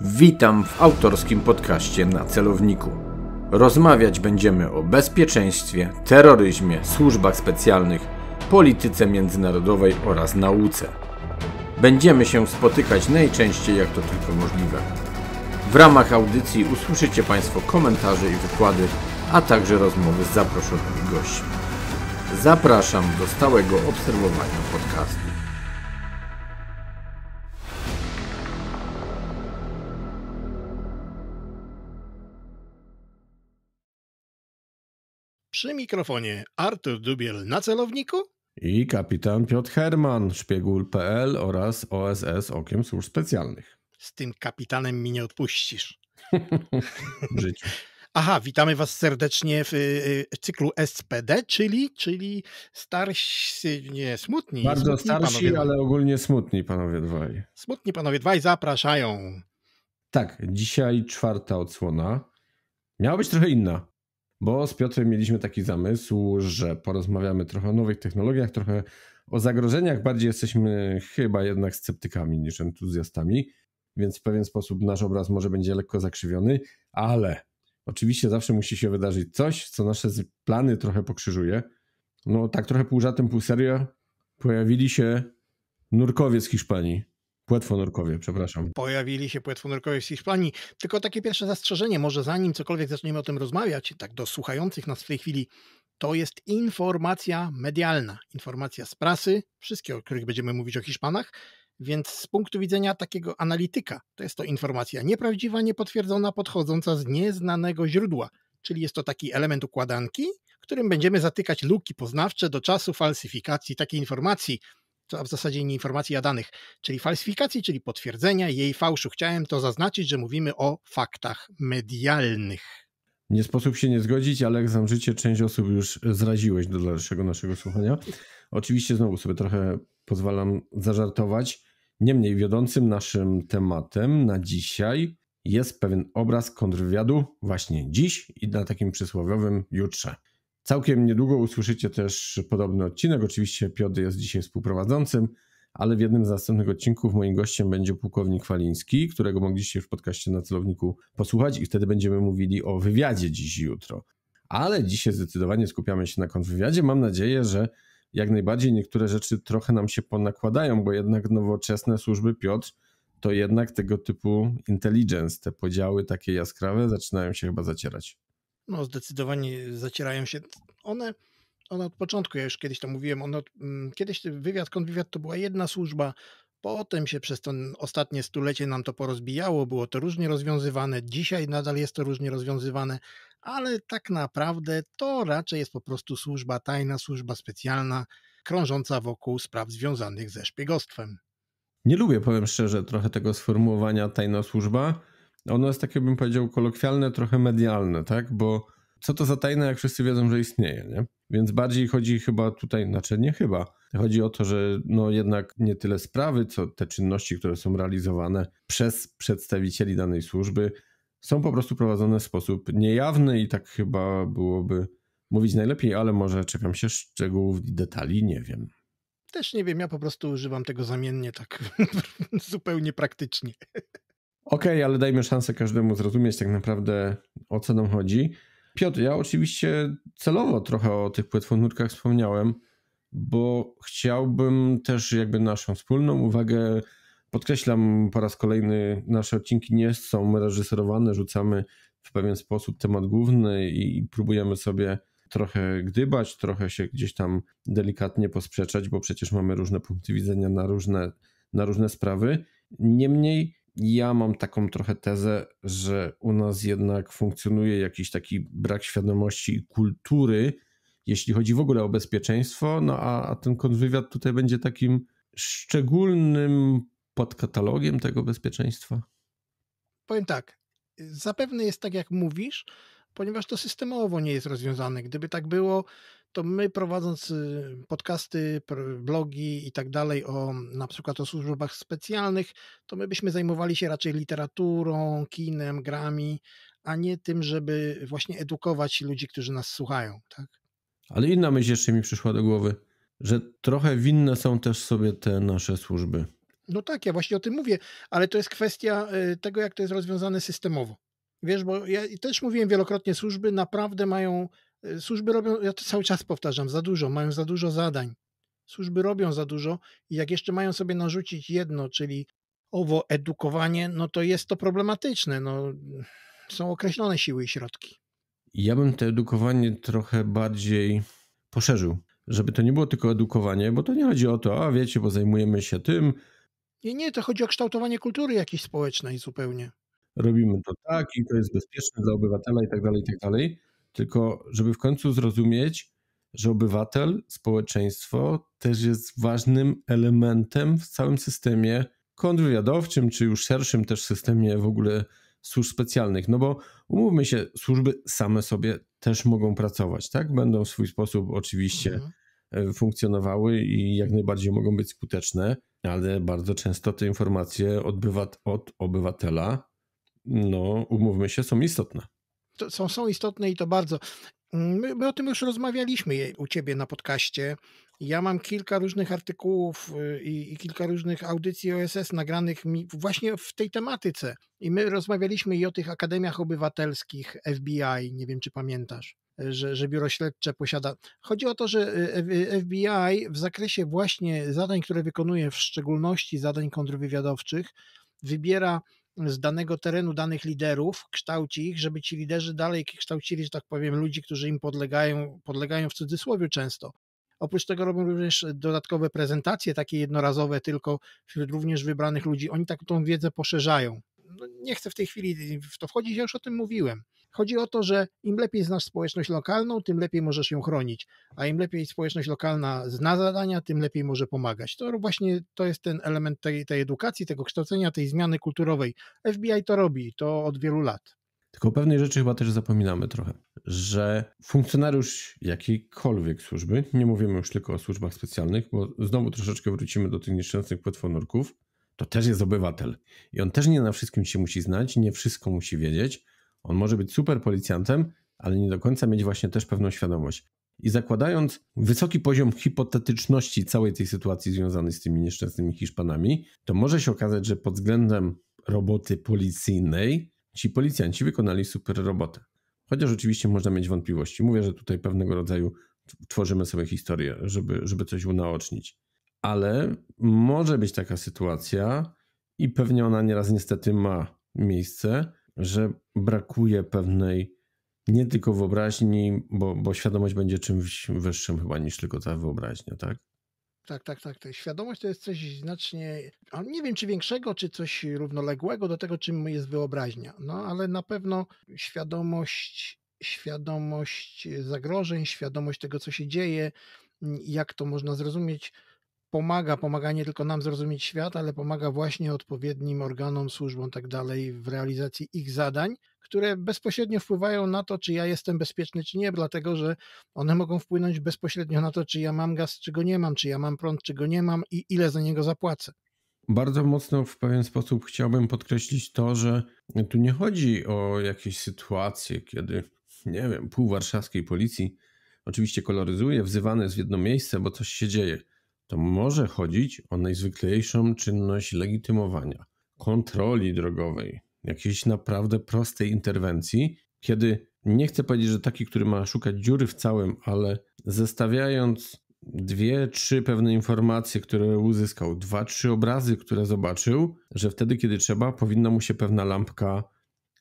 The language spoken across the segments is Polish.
Witam w autorskim podcaście na celowniku. Rozmawiać będziemy o bezpieczeństwie, terroryzmie, służbach specjalnych, polityce międzynarodowej oraz nauce. Będziemy się spotykać najczęściej jak to tylko możliwe. W ramach audycji usłyszycie Państwo komentarze i wykłady, a także rozmowy z zaproszonymi gośćmi. Zapraszam do stałego obserwowania podcastu. Przy mikrofonie Artur Dubiel na celowniku i kapitan Piotr Herman, szpiegul.pl oraz OSS Okiem Służb Specjalnych. Z tym kapitanem mi nie odpuścisz. w życiu. Aha, witamy Was serdecznie w y, y, cyklu SPD, czyli, czyli starsi, nie, smutni. Bardzo smutni starsi, panowie. ale ogólnie smutni panowie dwaj. Smutni panowie dwaj zapraszają. Tak, dzisiaj czwarta odsłona. Miała być trochę inna, bo z Piotrem mieliśmy taki zamysł, że porozmawiamy trochę o nowych technologiach, trochę o zagrożeniach. Bardziej jesteśmy chyba jednak sceptykami niż entuzjastami, więc w pewien sposób nasz obraz może będzie lekko zakrzywiony, ale Oczywiście zawsze musi się wydarzyć coś, co nasze plany trochę pokrzyżuje. No tak trochę pół żartem, pół serio. Pojawili się nurkowie z Hiszpanii. Płetwonurkowie, przepraszam. Pojawili się płetwonurkowie z Hiszpanii. Tylko takie pierwsze zastrzeżenie, może zanim cokolwiek zaczniemy o tym rozmawiać, tak do słuchających nas w tej chwili, to jest informacja medialna, informacja z prasy, wszystkie, o których będziemy mówić o Hiszpanach, więc z punktu widzenia takiego analityka, to jest to informacja nieprawdziwa, niepotwierdzona, podchodząca z nieznanego źródła. Czyli jest to taki element układanki, którym będziemy zatykać luki poznawcze do czasu falsyfikacji takiej informacji, a w zasadzie nie informacji, a danych, czyli falsyfikacji, czyli potwierdzenia jej fałszu. Chciałem to zaznaczyć, że mówimy o faktach medialnych. Nie sposób się nie zgodzić, ale jak znam życie, część osób już zraziłeś do dalszego naszego słuchania. Oczywiście znowu sobie trochę pozwalam zażartować. Niemniej wiodącym naszym tematem na dzisiaj jest pewien obraz kontrwywiadu właśnie dziś i na takim przysłowiowym jutrze. Całkiem niedługo usłyszycie też podobny odcinek. Oczywiście Piotr jest dzisiaj współprowadzącym, ale w jednym z następnych odcinków moim gościem będzie pułkownik Faliński, którego mogliście w podcaście na celowniku posłuchać i wtedy będziemy mówili o wywiadzie dziś i jutro. Ale dzisiaj zdecydowanie skupiamy się na kontrwywiadzie. Mam nadzieję, że jak najbardziej niektóre rzeczy trochę nam się ponakładają, bo jednak nowoczesne służby Piotr to jednak tego typu intelligence, te podziały takie jaskrawe zaczynają się chyba zacierać. No zdecydowanie zacierają się. One, one od początku, ja już kiedyś to mówiłem, one, mm, kiedyś wywiad, kontrwywiad to była jedna służba, Potem się przez to ostatnie stulecie nam to porozbijało, było to różnie rozwiązywane. Dzisiaj nadal jest to różnie rozwiązywane, ale tak naprawdę to raczej jest po prostu służba tajna, służba specjalna, krążąca wokół spraw związanych ze szpiegostwem. Nie lubię, powiem szczerze, trochę tego sformułowania tajna służba. Ono jest takie, bym powiedział, kolokwialne, trochę medialne, tak? Bo co to za tajne, jak wszyscy wiedzą, że istnieje, nie? Więc bardziej chodzi chyba tutaj, znaczy nie chyba, chodzi o to, że no jednak nie tyle sprawy, co te czynności, które są realizowane przez przedstawicieli danej służby, są po prostu prowadzone w sposób niejawny i tak chyba byłoby mówić najlepiej, ale może czepiam się szczegółów i detali, nie wiem. Też nie wiem, ja po prostu używam tego zamiennie tak zupełnie praktycznie. Okej, okay, ale dajmy szansę każdemu zrozumieć tak naprawdę o co nam chodzi. Piotr, ja oczywiście celowo trochę o tych płetwonurkach wspomniałem, bo chciałbym też jakby naszą wspólną uwagę, podkreślam po raz kolejny, nasze odcinki nie są reżyserowane, rzucamy w pewien sposób temat główny i próbujemy sobie trochę gdybać, trochę się gdzieś tam delikatnie posprzeczać, bo przecież mamy różne punkty widzenia na różne, na różne sprawy. Niemniej ja mam taką trochę tezę, że u nas jednak funkcjonuje jakiś taki brak świadomości i kultury, jeśli chodzi w ogóle o bezpieczeństwo, no a, a ten kontrwywiad tutaj będzie takim szczególnym podkatalogiem tego bezpieczeństwa. Powiem tak, zapewne jest tak jak mówisz, ponieważ to systemowo nie jest rozwiązane. Gdyby tak było, to my prowadząc y, podcasty, blogi i tak dalej o na przykład o służbach specjalnych, to my byśmy zajmowali się raczej literaturą, kinem, grami, a nie tym, żeby właśnie edukować ludzi, którzy nas słuchają. Tak? Ale inna myśl jeszcze mi przyszła do głowy, że trochę winne są też sobie te nasze służby. No tak, ja właśnie o tym mówię, ale to jest kwestia y, tego, jak to jest rozwiązane systemowo. Wiesz, bo ja też mówiłem wielokrotnie, służby naprawdę mają, służby robią, ja to cały czas powtarzam, za dużo, mają za dużo zadań. Służby robią za dużo i jak jeszcze mają sobie narzucić jedno, czyli owo edukowanie, no to jest to problematyczne. No, są określone siły i środki. Ja bym to edukowanie trochę bardziej poszerzył, żeby to nie było tylko edukowanie, bo to nie chodzi o to, a wiecie, bo zajmujemy się tym. Nie, nie, to chodzi o kształtowanie kultury jakiejś społecznej zupełnie. Robimy to tak i to jest bezpieczne dla obywatela i tak dalej, i tak dalej. Tylko, żeby w końcu zrozumieć, że obywatel, społeczeństwo też jest ważnym elementem w całym systemie kontrwywiadowczym, czy już szerszym też systemie w ogóle służb specjalnych. No bo umówmy się, służby same sobie też mogą pracować, tak? Będą w swój sposób oczywiście mhm. Funkcjonowały i jak najbardziej mogą być skuteczne, ale bardzo często te informacje odbywat, od obywatela, no umówmy się, są istotne. To są, są istotne i to bardzo. My, my, o tym już rozmawialiśmy u ciebie na podcaście. Ja mam kilka różnych artykułów y, i, i, kilka różnych audycji OSS nagranych mi właśnie w tej tematyce. I my rozmawialiśmy i o tych akademiach obywatelskich FBI, nie wiem czy pamiętasz. Że, że biuro śledcze posiada. Chodzi o to, że y, FBI w zakresie właśnie zadań, które wykonuje, w szczególności zadań kontrwywiadowczych, wybiera z danego terenu danych liderów, kształci ich, żeby ci liderzy dalej kształcili, że tak powiem, ludzi, którzy im podlegają, podlegają w cudzysłowie często. Oprócz tego robią również dodatkowe prezentacje, takie jednorazowe, tylko wśród również wybranych ludzi. Oni taką wiedzę poszerzają. No nie chcę w tej chwili w to wchodzić, ja już o tym mówiłem. Chodzi o to, że im lepiej znasz społeczność lokalną, tym lepiej możesz ją chronić, a im lepiej społeczność lokalna zna zadania, tym lepiej może pomagać. To właśnie to jest ten element tej, tej edukacji, tego kształcenia, tej zmiany kulturowej. FBI to robi, to od wielu lat. Tylko pewnej rzeczy chyba też zapominamy trochę, że funkcjonariusz jakiejkolwiek służby, nie mówimy już tylko o służbach specjalnych, bo znowu troszeczkę wrócimy do tych nieszczęsnych płetwonurków, to też jest obywatel. I on też nie na wszystkim się musi znać, nie wszystko musi wiedzieć. On może być super policjantem, ale nie do końca mieć właśnie też pewną świadomość. I zakładając wysoki poziom hipotetyczności całej tej sytuacji związanej z tymi nieszczęsnymi Hiszpanami, to może się okazać, że pod względem roboty policyjnej ci policjanci wykonali super robotę. Chociaż oczywiście można mieć wątpliwości. Mówię, że tutaj pewnego rodzaju tworzymy sobie historię, żeby, żeby coś unaocznić. Ale może być taka sytuacja i pewnie ona nieraz niestety ma miejsce, że brakuje pewnej nie tylko wyobraźni, bo, bo świadomość będzie czymś wyższym chyba niż tylko ta wyobraźnia, tak? Tak, tak, tak. Świadomość to jest coś znacznie, nie wiem czy większego, czy coś równoległego do tego, czym jest wyobraźnia. No ale na pewno świadomość, świadomość zagrożeń, świadomość tego, co się dzieje, jak to można zrozumieć, pomaga, pomaga nie tylko nam zrozumieć świat, ale pomaga właśnie odpowiednim organom, służbom tak dalej w realizacji ich zadań, które bezpośrednio wpływają na to, czy ja jestem bezpieczny, czy nie, dlatego że one mogą wpłynąć bezpośrednio na to, czy ja mam gaz, czy go nie mam, czy ja mam prąd, czy go nie mam i ile za niego zapłacę. Bardzo mocno w pewien sposób chciałbym podkreślić to, że tu nie chodzi o jakieś sytuacje, kiedy, nie wiem, pół warszawskiej policji oczywiście koloryzuje, wzywane jest w jedno miejsce, bo coś się dzieje to może chodzić o najzwyklejszą czynność legitymowania, kontroli drogowej, jakiejś naprawdę prostej interwencji, kiedy nie chcę powiedzieć, że taki, który ma szukać dziury w całym, ale zestawiając dwie, trzy pewne informacje, które uzyskał, dwa, trzy obrazy, które zobaczył, że wtedy, kiedy trzeba, powinna mu się pewna lampka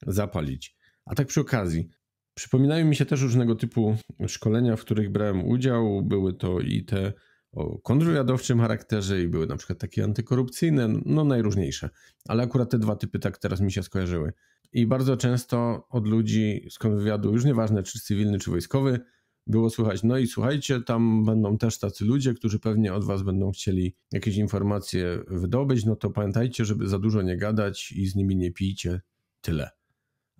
zapalić. A tak przy okazji, przypominają mi się też różnego typu szkolenia, w których brałem udział. Były to i te o kontrwywiadowczym charakterze i były na przykład takie antykorupcyjne, no najróżniejsze. Ale akurat te dwa typy tak teraz mi się skojarzyły. I bardzo często od ludzi z kontrwywiadu, już nieważne czy cywilny, czy wojskowy, było słychać, no i słuchajcie, tam będą też tacy ludzie, którzy pewnie od was będą chcieli jakieś informacje wydobyć, no to pamiętajcie, żeby za dużo nie gadać i z nimi nie pijcie, tyle.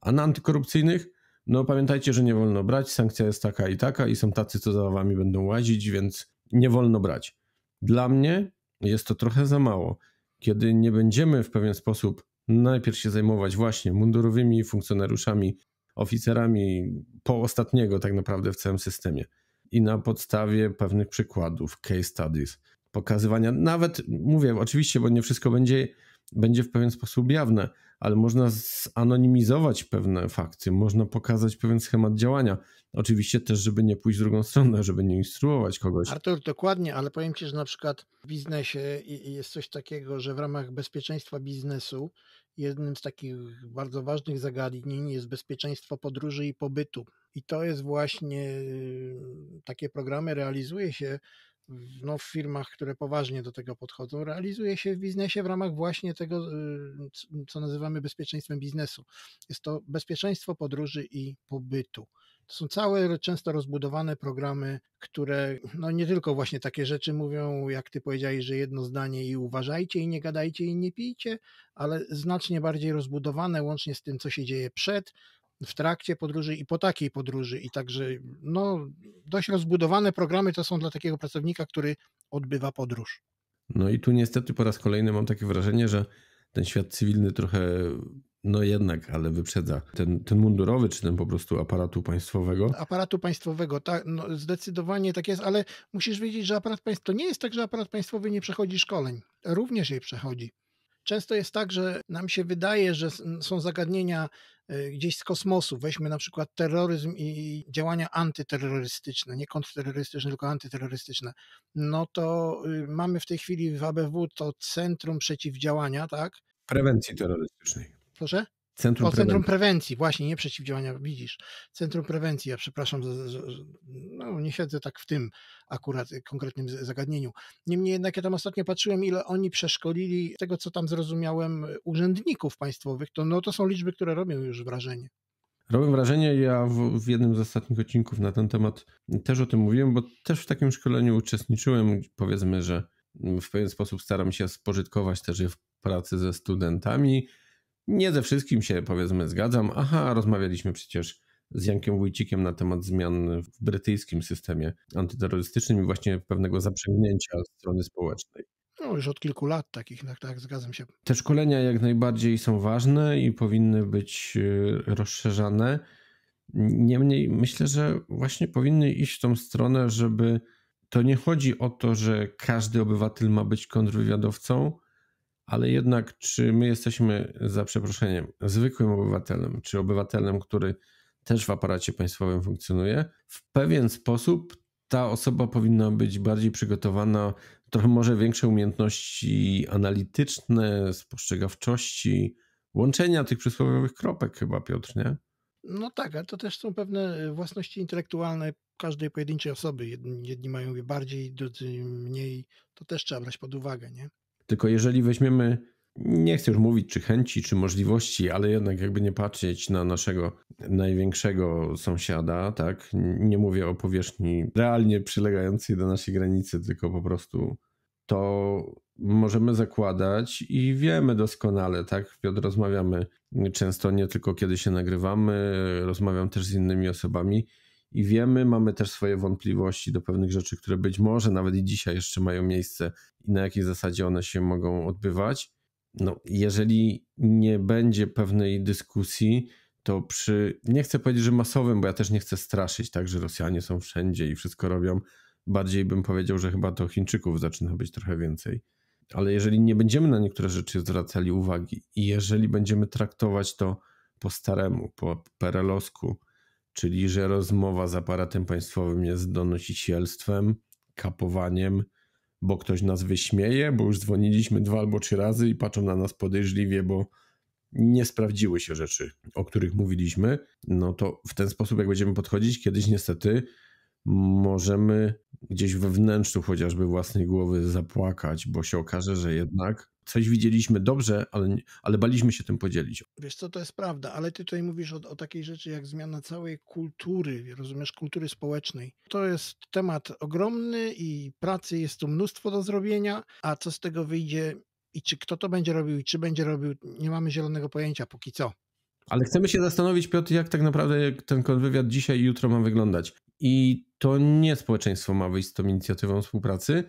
A na antykorupcyjnych, no pamiętajcie, że nie wolno brać, sankcja jest taka i taka i są tacy, co za wami będą łazić, więc nie wolno brać. Dla mnie jest to trochę za mało, kiedy nie będziemy w pewien sposób najpierw się zajmować właśnie mundurowymi funkcjonariuszami, oficerami po ostatniego tak naprawdę w całym systemie i na podstawie pewnych przykładów, case studies, pokazywania. Nawet mówię, oczywiście, bo nie wszystko będzie, będzie w pewien sposób jawne, ale można zanonimizować pewne fakty, można pokazać pewien schemat działania. Oczywiście też, żeby nie pójść w drugą stronę, żeby nie instruować kogoś. Artur, dokładnie, ale powiem Ci, że na przykład w biznesie jest coś takiego, że w ramach bezpieczeństwa biznesu jednym z takich bardzo ważnych zagadnień jest bezpieczeństwo podróży i pobytu. I to jest właśnie takie programy realizuje się no, w firmach, które poważnie do tego podchodzą, realizuje się w biznesie w ramach właśnie tego, co nazywamy bezpieczeństwem biznesu. Jest to bezpieczeństwo podróży i pobytu. To są całe, często rozbudowane programy, które no nie tylko właśnie takie rzeczy mówią, jak ty powiedziałeś, że jedno zdanie i uważajcie i nie gadajcie i nie pijcie, ale znacznie bardziej rozbudowane, łącznie z tym, co się dzieje przed, w trakcie podróży i po takiej podróży. I także no, dość rozbudowane programy to są dla takiego pracownika, który odbywa podróż. No i tu niestety po raz kolejny mam takie wrażenie, że ten świat cywilny trochę no jednak, ale wyprzedza ten, ten mundurowy, czy ten po prostu aparatu państwowego? Aparatu państwowego, tak, no zdecydowanie tak jest, ale musisz wiedzieć, że aparat państwowy, to nie jest tak, że aparat państwowy nie przechodzi szkoleń. Również jej przechodzi. Często jest tak, że nam się wydaje, że są zagadnienia e, gdzieś z kosmosu. Weźmy na przykład terroryzm i działania antyterrorystyczne, nie kontrterrorystyczne, tylko antyterrorystyczne. No to y, mamy w tej chwili w ABW to Centrum Przeciwdziałania, tak? Prewencji terrorystycznej. Proszę? Centrum, o, prewencji. Centrum Prewencji, właśnie, nie przeciwdziałania, widzisz. Centrum Prewencji, ja przepraszam, no nie siedzę tak w tym akurat konkretnym zagadnieniu. Niemniej jednak ja tam ostatnio patrzyłem, ile oni przeszkolili, tego co tam zrozumiałem, urzędników państwowych, to, no, to są liczby, które robią już wrażenie. Robią wrażenie, ja w, w, jednym z ostatnich odcinków na ten temat też o tym mówiłem, bo też w takim szkoleniu uczestniczyłem. Powiedzmy, że w pewien sposób staram się spożytkować też w pracy ze studentami nie ze wszystkim się powiedzmy zgadzam. Aha, rozmawialiśmy przecież z Jankiem Wójcikiem na temat zmian w brytyjskim systemie antyterrorystycznym i właśnie pewnego zaprzęgnięcia strony społecznej. No, już od kilku lat takich, tak, tak, zgadzam się. Te szkolenia jak najbardziej są ważne i powinny być e, rozszerzane. Niemniej myślę, że właśnie powinny iść w tą stronę, żeby to nie chodzi o to, że każdy obywatel ma być kontrwywiadowcą, ale jednak czy my jesteśmy, za przeproszeniem, zwykłym obywatelem, czy obywatelem, który też w aparacie państwowym funkcjonuje, w pewien sposób ta osoba powinna być bardziej przygotowana, trochę może większe umiejętności analityczne, spostrzegawczości, łączenia tych przysłowiowych kropek chyba, Piotr, nie? No tak, ale to też są pewne własności intelektualne każdej pojedynczej osoby. Jedni, jedni mają je bardziej, drudzy mniej. To też trzeba brać pod uwagę, nie? Tylko jeżeli weźmiemy, nie chcę już mówić czy chęci, czy możliwości, ale jednak jakby nie patrzeć na naszego największego sąsiada, tak? Nie mówię o powierzchni realnie przylegającej do naszej granicy, tylko po prostu to możemy zakładać i wiemy doskonale, tak? Piotr, rozmawiamy często nie tylko kiedy się nagrywamy, rozmawiam też z innymi osobami i wiemy, mamy też swoje wątpliwości do pewnych rzeczy, które być może nawet i dzisiaj jeszcze mają miejsce i na jakiej zasadzie one się mogą odbywać. No, jeżeli nie będzie pewnej dyskusji, to przy, nie chcę powiedzieć, że masowym, bo ja też nie chcę straszyć, tak, że Rosjanie są wszędzie i wszystko robią. Bardziej bym powiedział, że chyba to Chińczyków zaczyna być trochę więcej. Ale jeżeli nie będziemy na niektóre rzeczy zwracali uwagi i jeżeli będziemy traktować to po staremu, po perelowsku, czyli że rozmowa z aparatem państwowym jest donosicielstwem, kapowaniem, bo ktoś nas wyśmieje, bo już dzwoniliśmy dwa albo trzy razy i patrzą na nas podejrzliwie, bo nie sprawdziły się rzeczy, o których mówiliśmy, no to w ten sposób, jak będziemy podchodzić, kiedyś niestety możemy gdzieś we wnętrzu chociażby własnej głowy zapłakać, bo się okaże, że jednak coś widzieliśmy dobrze, ale, ale baliśmy się tym podzielić. Wiesz co, to jest prawda, ale ty tutaj mówisz o, o, takiej rzeczy jak zmiana całej kultury, rozumiesz, kultury społecznej. To jest temat ogromny i pracy jest tu mnóstwo do zrobienia, a co z tego wyjdzie i czy kto to będzie robił i czy będzie robił, nie mamy zielonego pojęcia póki co. Ale chcemy się zastanowić, Piotr, jak tak naprawdę ten kontrwywiad dzisiaj i jutro ma wyglądać. I to nie społeczeństwo ma wyjść z tą inicjatywą współpracy,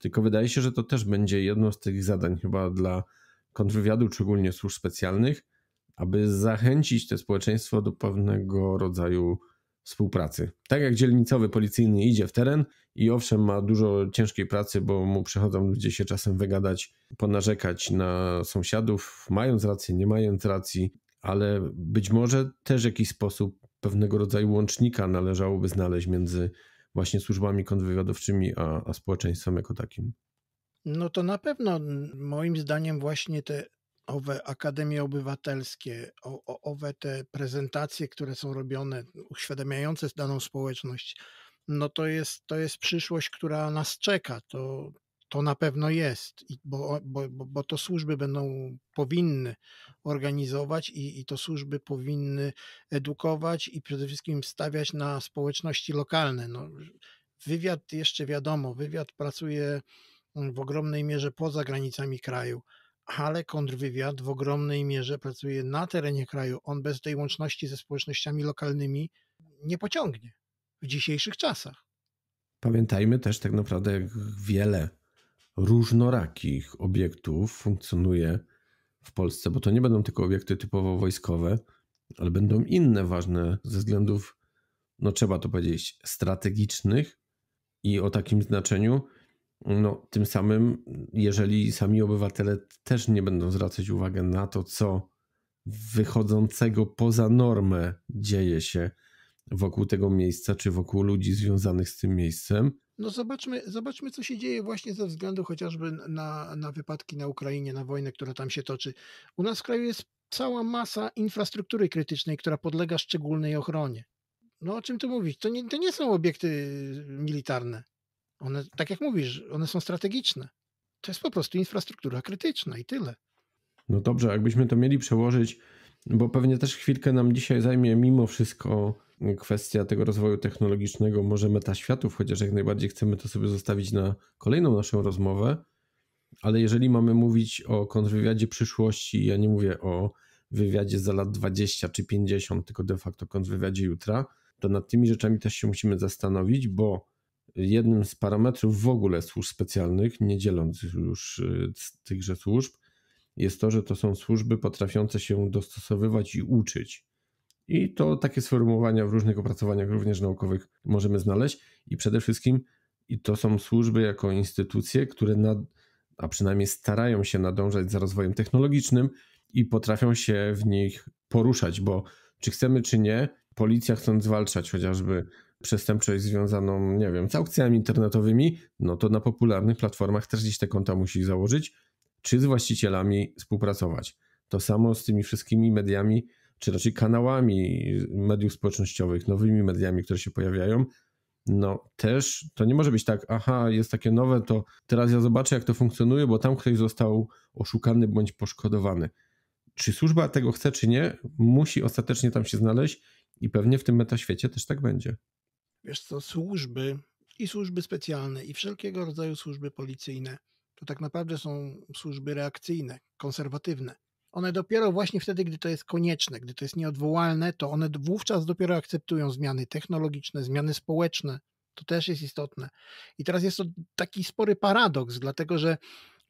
tylko wydaje się, że to też będzie jedno z tych zadań chyba dla kontrwywiadu, szczególnie służb specjalnych, aby zachęcić te społeczeństwo do pewnego rodzaju współpracy. Tak jak dzielnicowy policyjny idzie w teren i owszem ma dużo ciężkiej pracy, bo mu przychodzą ludzie się czasem wygadać, ponarzekać na sąsiadów, mając rację, nie mając racji, ale być może też jakiś sposób pewnego rodzaju łącznika należałoby znaleźć między właśnie służbami kontrwywiadowczymi a, a społeczeństwem jako takim. No to na pewno moim zdaniem właśnie te owe akademie obywatelskie, o, o, owe te prezentacje, które są robione, uświadamiające daną społeczność, no to jest, to jest przyszłość, która nas czeka. To, to na pewno jest, bo, bo, bo to służby będą, powinny organizować i, i to służby powinny edukować i przede wszystkim stawiać na społeczności lokalne. No, wywiad jeszcze wiadomo, wywiad pracuje w ogromnej mierze poza granicami kraju, ale kontrwywiad w ogromnej mierze pracuje na terenie kraju. On bez tej łączności ze społecznościami lokalnymi nie pociągnie w dzisiejszych czasach. Pamiętajmy też tak naprawdę, jak wiele różnorakich obiektów funkcjonuje w Polsce, bo to nie będą tylko obiekty typowo wojskowe, ale będą inne ważne ze względów, no trzeba to powiedzieć, strategicznych i o takim znaczeniu, no, tym samym, jeżeli sami obywatele też nie będą zwracać uwagi na to, co wychodzącego poza normę dzieje się wokół tego miejsca, czy wokół ludzi związanych z tym miejscem. No zobaczmy, zobaczmy, co się dzieje właśnie ze względu chociażby na, na wypadki na Ukrainie, na wojnę, która tam się toczy. U nas w kraju jest cała masa infrastruktury krytycznej, która podlega szczególnej ochronie. No o czym tu mówić? To nie, to nie są obiekty militarne. One, tak jak mówisz, one są strategiczne. To jest po prostu infrastruktura krytyczna i tyle. No dobrze, jakbyśmy to mieli przełożyć, bo pewnie też chwilkę nam dzisiaj zajmie mimo wszystko kwestia tego rozwoju technologicznego, może meta światów, chociaż jak najbardziej chcemy to sobie zostawić na kolejną naszą rozmowę. Ale jeżeli mamy mówić o kontrwywiadzie przyszłości, ja nie mówię o wywiadzie za lat 20 czy 50, tylko de facto kontrwywiadzie jutra, to nad tymi rzeczami też się musimy zastanowić, bo jednym z parametrów w ogóle służb specjalnych, nie dzieląc już y, tychże służb, jest to, że to są służby potrafiące się dostosowywać i uczyć. I to takie sformułowania w różnych opracowaniach, również naukowych, możemy znaleźć. I przede wszystkim, i to są służby jako instytucje, które, nad, a przynajmniej starają się nadążać za rozwojem technologicznym i potrafią się w nich poruszać, bo czy chcemy, czy nie, policja chcąc zwalczać chociażby przestępczość związaną, nie wiem, z aukcjami internetowymi, no to na popularnych platformach też gdzieś te konta musi założyć, czy z właścicielami współpracować. To samo z tymi wszystkimi mediami, czy raczej kanałami mediów społecznościowych, nowymi mediami, które się pojawiają. No też to nie może być tak, aha, jest takie nowe, to teraz ja zobaczę, jak to funkcjonuje, bo tam ktoś został oszukany bądź poszkodowany. Czy służba tego chce, czy nie, musi ostatecznie tam się znaleźć i pewnie w tym metaświecie też tak będzie. Wiesz co, służby i służby specjalne i wszelkiego rodzaju służby policyjne to tak naprawdę są służby reakcyjne, konserwatywne. One dopiero właśnie wtedy, gdy to jest konieczne, gdy to jest nieodwołalne, to one wówczas dopiero akceptują zmiany technologiczne, zmiany społeczne. To też jest istotne. I teraz jest to taki spory paradoks, dlatego że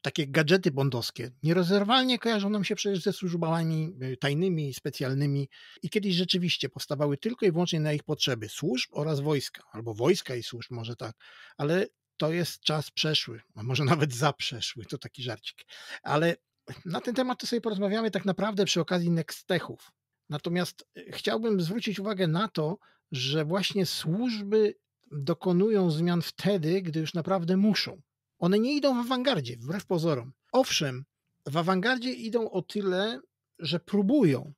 takie gadżety bondowskie nierozerwalnie kojarzą nam się przecież ze służbami y, tajnymi, specjalnymi i kiedyś rzeczywiście powstawały tylko i wyłącznie na ich potrzeby służb oraz wojska, albo wojska i służb, może tak, ale to jest czas przeszły, a może nawet zaprzeszły, to taki żarcik. Ale na ten temat to sobie porozmawiamy tak naprawdę przy okazji Nextechów. Natomiast y, chciałbym zwrócić uwagę na to, że właśnie służby dokonują zmian wtedy, gdy już naprawdę muszą. One nie idą w awangardzie, wbrew pozorom. Owszem, w awangardzie idą o tyle, że próbują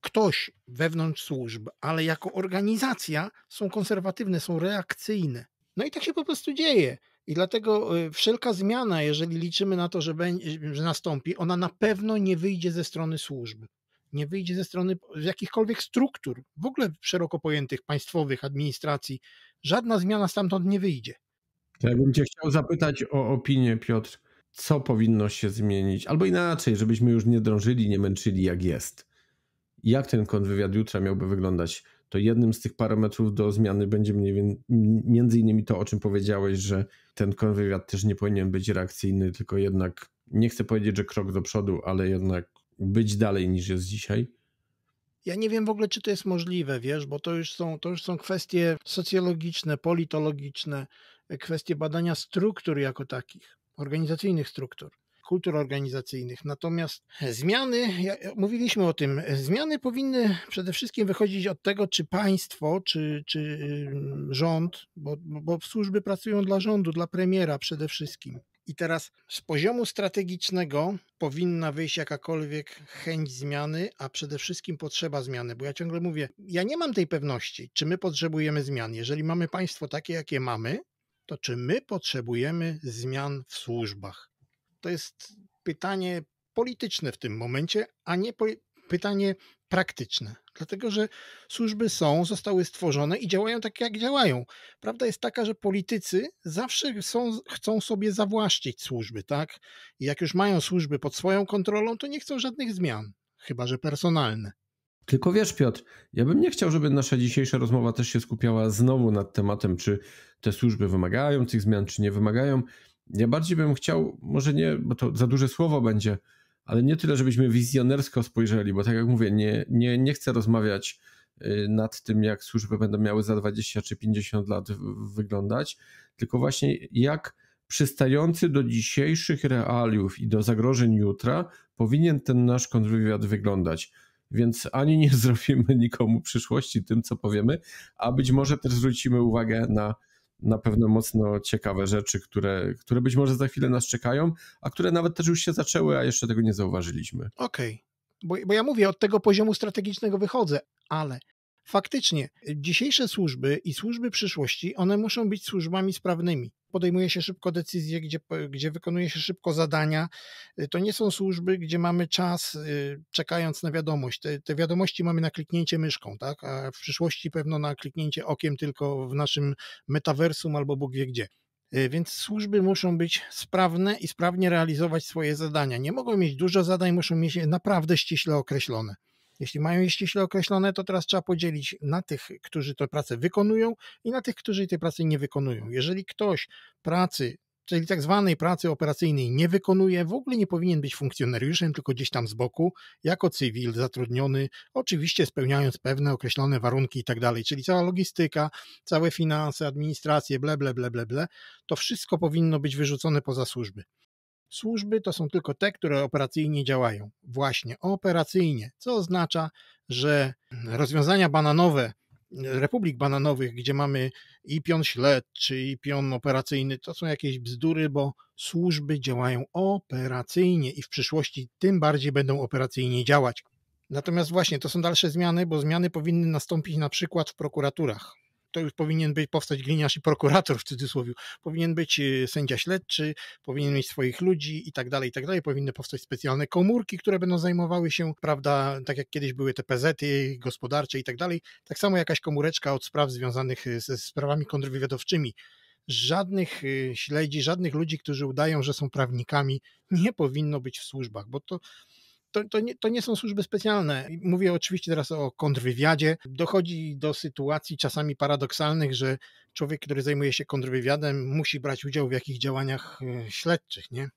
ktoś wewnątrz służb, ale jako organizacja są konserwatywne, są reakcyjne. No i tak się po prostu dzieje. I dlatego y, wszelka zmiana, jeżeli liczymy na to, że, będzie, że nastąpi, ona na pewno nie wyjdzie ze strony służb. Nie wyjdzie ze strony jakichkolwiek struktur, w ogóle szeroko pojętych, państwowych, administracji. Żadna zmiana stamtąd nie wyjdzie. Ja bym Cię chciał zapytać o opinię, Piotr. Co powinno się zmienić? Albo inaczej, żebyśmy już nie drążyli, nie męczyli, jak jest. Jak ten kontrwywiad jutra miałby wyglądać? To jednym z tych parametrów do zmiany będzie między innymi to, o czym powiedziałeś, że ten kontrwywiad też nie powinien być reakcyjny, tylko jednak, nie chcę powiedzieć, że krok do przodu, ale jednak być dalej niż jest dzisiaj. Ja nie wiem w ogóle, czy to jest możliwe, wiesz, bo to już są, to już są kwestie socjologiczne, politologiczne, kwestie badania struktur jako takich, organizacyjnych struktur kultur organizacyjnych. Natomiast zmiany, mówiliśmy o tym, zmiany powinny przede wszystkim wychodzić od tego, czy państwo, czy, czy rząd, bo, bo służby pracują dla rządu, dla premiera przede wszystkim. I teraz z poziomu strategicznego powinna wyjść jakakolwiek chęć zmiany, a przede wszystkim potrzeba zmiany, bo ja ciągle mówię, ja nie mam tej pewności, czy my potrzebujemy zmian. Jeżeli mamy państwo takie, jakie mamy, to czy my potrzebujemy zmian w służbach? To jest pytanie polityczne w tym momencie, a nie pytanie praktyczne. Dlatego, że służby są, zostały stworzone i działają tak, jak działają. Prawda jest taka, że politycy zawsze są, chcą sobie zawłaszczyć służby, tak? I jak już mają służby pod swoją kontrolą, to nie chcą żadnych zmian, chyba że personalne. Tylko wiesz, Piotr, ja bym nie chciał, żeby nasza dzisiejsza rozmowa też się skupiała znowu nad tematem, czy te służby wymagają tych zmian, czy nie wymagają. Ja bardziej bym chciał, może nie, bo to za duże słowo będzie, ale nie tyle, żebyśmy wizjonersko spojrzeli, bo tak jak mówię, nie, nie, nie chcę rozmawiać y, nad tym, jak służby będą miały za 20 czy 50 lat wyglądać, tylko właśnie jak przystający do dzisiejszych realiów i do zagrożeń jutra powinien ten nasz kontrwywiad wyglądać. Więc ani nie zrobimy nikomu przyszłości tym, co powiemy, a być może też zwrócimy uwagę na na pewno mocno ciekawe rzeczy, które, które być może za chwilę nas czekają, a które nawet też już się zaczęły, a jeszcze tego nie zauważyliśmy. Okej, okay. bo, bo ja mówię, od tego poziomu strategicznego wychodzę, ale faktycznie dzisiejsze służby i służby przyszłości, one muszą być służbami sprawnymi podejmuje się szybko decyzje, gdzie, gdzie wykonuje się szybko zadania. Y, to nie są służby, gdzie mamy czas y, czekając na wiadomość. Te, te wiadomości mamy na kliknięcie myszką, tak? a w przyszłości pewno na kliknięcie okiem tylko w naszym metaversum albo Bóg wie gdzie. Y, więc służby muszą być sprawne i sprawnie realizować swoje zadania. Nie mogą mieć dużo zadań, muszą mieć naprawdę ściśle określone. Jeśli mają je ściśle określone, to teraz trzeba podzielić na tych, którzy tę pracę wykonują i na tych, którzy tej pracy nie wykonują. Jeżeli ktoś pracy czyli tak zwanej pracy operacyjnej nie wykonuje, w ogóle nie powinien być funkcjonariuszem, tylko gdzieś tam z boku, jako cywil zatrudniony, oczywiście spełniając pewne określone warunki i tak dalej, czyli cała logistyka, całe finanse, administrację, ble, ble, ble, ble, ble, to wszystko powinno być wyrzucone poza służby. Służby to są tylko te, które operacyjnie działają. Właśnie operacyjnie, co oznacza, że rozwiązania bananowe republik bananowych, gdzie mamy i pion śledczy, i pion operacyjny, to są jakieś bzdury, bo służby działają operacyjnie i w przyszłości tym bardziej będą operacyjnie działać. Natomiast właśnie to są dalsze zmiany, bo zmiany powinny nastąpić na przykład w prokuraturach to już powinien być powstać gliniarz i prokurator w cudzysłowie. Powinien być y, sędzia śledczy, powinien mieć swoich ludzi i tak dalej, i tak dalej. Powinny powstać specjalne komórki, które będą zajmowały się, prawda, tak jak kiedyś były te PZ gospodarcze i tak dalej. Tak samo jakaś komóreczka od spraw związanych y, ze sprawami kontrwywiadowczymi żadnych y, śledzi, żadnych ludzi, którzy udają, że są prawnikami, nie powinno być w służbach, bo to to, to, nie, to nie są służby specjalne. Mówię oczywiście teraz o kontrwywiadzie. Dochodzi do sytuacji czasami paradoksalnych, że człowiek, który zajmuje się kontrwywiadem, musi brać udział w jakichś działaniach e, śledczych, nie?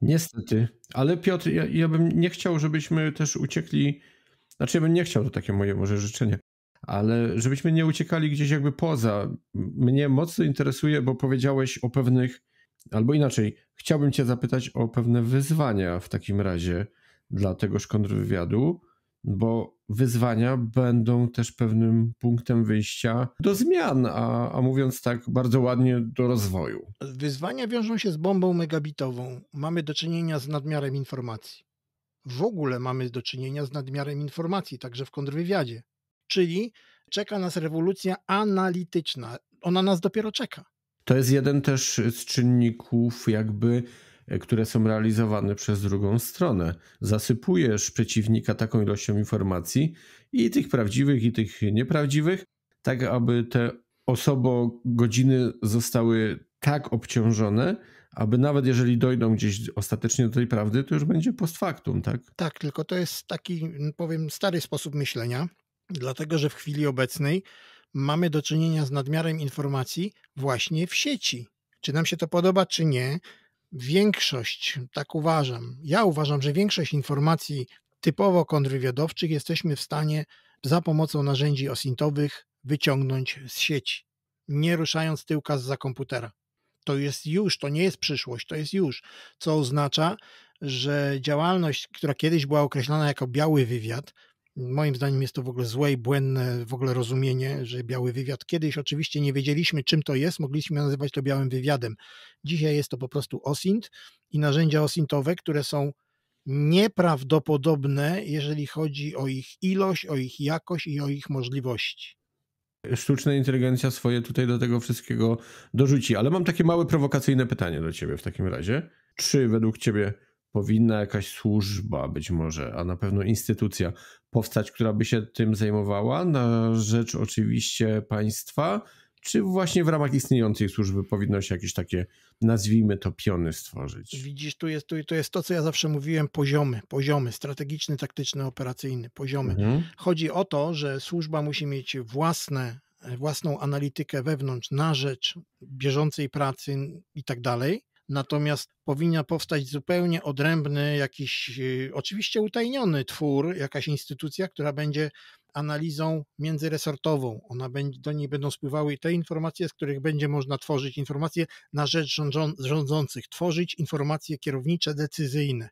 Niestety, ale Piotr, ja, ja bym nie chciał, żebyśmy też uciekli, znaczy ja bym nie chciał, to takie moje może życzenie, ale żebyśmy nie uciekali gdzieś jakby poza. Mnie mocno interesuje, bo powiedziałeś o pewnych, albo inaczej, chciałbym Cię zapytać o pewne wyzwania w takim razie, dla tegoż kontrwywiadu, bo wyzwania będą też pewnym punktem wyjścia do zmian, a, a mówiąc tak bardzo ładnie, do rozwoju. Wyzwania wiążą się z bombą megabitową. Mamy do czynienia z nadmiarem informacji. W ogóle mamy do czynienia z nadmiarem informacji, także w kontrwywiadzie. Czyli czeka nas rewolucja analityczna. Ona nas dopiero czeka. To jest jeden też z czynników, jakby które są realizowane przez drugą stronę. Zasypujesz przeciwnika taką ilością informacji i tych prawdziwych, i tych nieprawdziwych, tak aby te osobo godziny zostały tak obciążone, aby nawet jeżeli dojdą gdzieś ostatecznie do tej prawdy, to już będzie post factum, tak? Tak, tylko to jest taki, powiem, stary sposób myślenia, dlatego że w chwili obecnej mamy do czynienia z nadmiarem informacji właśnie w sieci. Czy nam się to podoba, czy nie, większość, tak uważam, ja uważam, że większość informacji typowo kontrwywiadowczych jesteśmy w stanie za pomocą narzędzi osintowych wyciągnąć z sieci, nie ruszając tyłka za komputera. To jest już, to nie jest przyszłość, to jest już, co oznacza, że działalność, która kiedyś była określana jako biały wywiad, moim zdaniem jest to w ogóle złe i błędne w ogóle rozumienie, że biały wywiad. Kiedyś oczywiście nie wiedzieliśmy, czym to jest, mogliśmy nazywać to białym wywiadem. Dzisiaj jest to po prostu OSINT i narzędzia OSINTowe, które są nieprawdopodobne, jeżeli chodzi o ich ilość, o ich jakość i o ich możliwości. Sztuczna inteligencja swoje tutaj do tego wszystkiego dorzuci, ale mam takie małe prowokacyjne pytanie do ciebie w takim razie. Czy według ciebie powinna jakaś służba, być może, a na pewno instytucja powstać, która by się tym zajmowała, na rzecz oczywiście państwa, czy właśnie w ramach istniejącej służby powinno się jakieś takie, nazwijmy to, piony stworzyć? Widzisz, tu jest, tu, to jest to, co ja zawsze mówiłem, poziomy, poziomy, strategiczny, taktyczny, operacyjny, poziomy. Mhm. Chodzi o to, że służba musi mieć własne, własną analitykę wewnątrz na rzecz bieżącej pracy i tak dalej, natomiast powinna powstać zupełnie odrębny, jakiś y, oczywiście utajniony twór, jakaś instytucja, która będzie analizą międzyresortową. Ona będzie, do niej będą spływały te informacje, z których będzie można tworzyć informacje na rzecz rządzących, tworzyć informacje kierownicze, decyzyjne